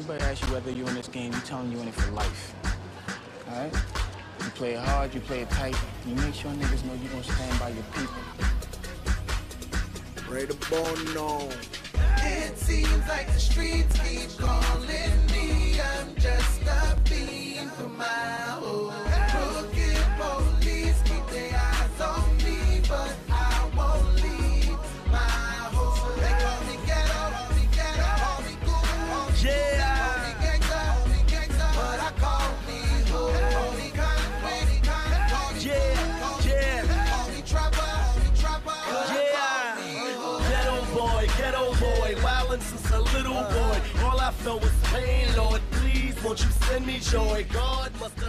Anybody ask you whether you're in this game, you tell them you're in it for life. All right? You play it hard, you play it tight. You make sure niggas know you're gonna stand by your people. Ready to bone known. It seems like the streets ghetto boy, wildin' since a little boy. All I felt was pain, Lord, please, won't you send me joy? God must.